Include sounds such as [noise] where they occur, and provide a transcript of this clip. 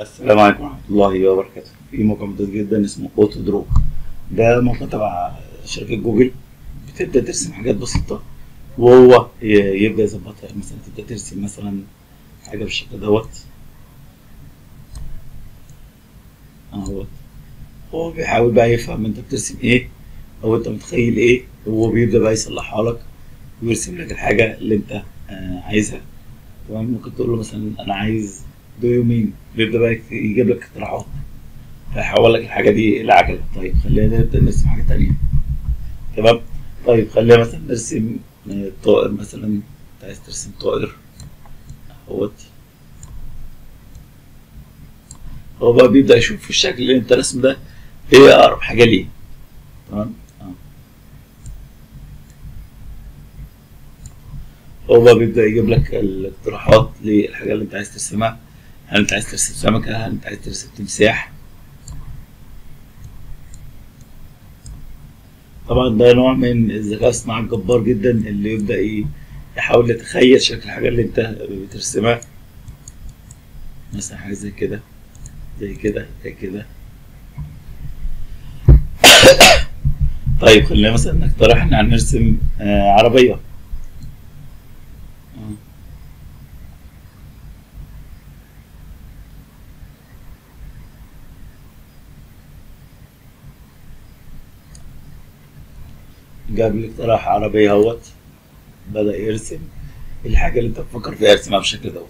السلام عليكم ورحمة الله وبركاته. في موقع ممتاز جدا اسمه AutoDraw ده موقع تبع شركة جوجل. بتبدأ ترسم حاجات بسيطة وهو ي- يبدأ يظبطها. يعني مثلا تبدأ ترسم مثلا حاجة بالشكل دوت. أهوت. هو بيحاول بقى يفهم أنت بترسم إيه أو أنت متخيل إيه وهو بيبدأ بقى يصلحها لك ويرسم لك الحاجة اللي أنت آه، عايزها. تمام؟ ممكن تقول له مثلا أنا عايز دو يومين بيبدأ بقى يجيب لك اقتراحات هيحول لك الحاجة دي إلى عجلة طيب خلينا نبدأ نرسم حاجة تانية تمام طيب خلينا مثلا نرسم آه، طائر مثلا انت عايز ترسم طائر اهوت هو بقى بيبدأ يشوف في الشكل اللي انت رسمه ده إيه أقرب حاجة ليه تمام آه هو بقى بيبدأ يجيب لك الاقتراحات للحاجة اللي انت عايز ترسمها هل انت عايز ترسم سمكة هل انت عايز ترسم تمساح طبعا ده نوع من الذكاء الصناعي الجبار جدا اللي يبدأ ي- يحاول يتخيل شكل الحاجة اللي انت بترسمها. مثلا حاجة زي كده زي كده زي كده. [coughs] طيب خلينا مثلا نقترح إن هنرسم آه عربية آه. جاب لي اقتراح عربية اهوت بدأ يرسم. الحاجة اللي انت بتفكر فيها ارسمها بالشكل دوت.